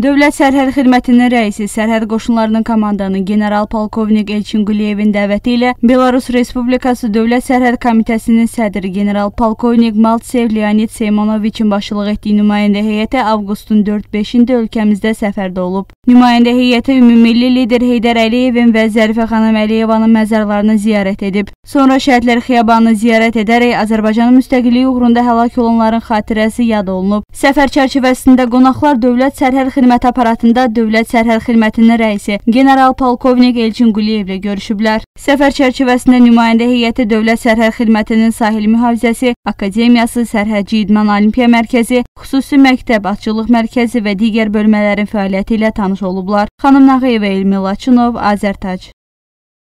Dövlət Sərhəd Xidmətinin rəisi, Sərhəd Qoşunlarının komandanı general-polkovnik Elçin Quliyevin dəvəti ilə Belarus Respublikası Dövlət Sərhəd Komitəsinin sədri general-polkovnik Maltsev Leonid Seymonoviçin başçılıq etdiyi nümayəndə heyəti avqustun 4-5-də ölkəmizdə səfərdə olub. Nümayəndə heyəti ümummilli lider Heydər Əliyevin və Zərifə xanım Əliyevanın məzarlarını ziyarət edib. Sonra Şəhidlər Xiyabanını ziyarət edərək Azərbaycanın müstəqilliyi uğrunda həlak olanların xatirəsi yad olunub. Səfər çərçivəsində qonaqlar Dövlət Sərhəd xidmət aparatında Dövlət Sərhəd Xidmətinin rəisi general-polkovnik Elçin Quliyevlə görüşüblər. Səfər çərçivəsində nümayəndə heyəti Dövlət Sərhəd Xidmətinin sahil mühafizəsi, akademiyası, sərhədçi idman olimpiya mərkəzi, xüsusi məktəb, atçılıq mərkəzi və digər bölmələrin fəaliyyəti ilə tanış olublar. Xanım Nağıyeva, Elmi Laçınov, Azərtac.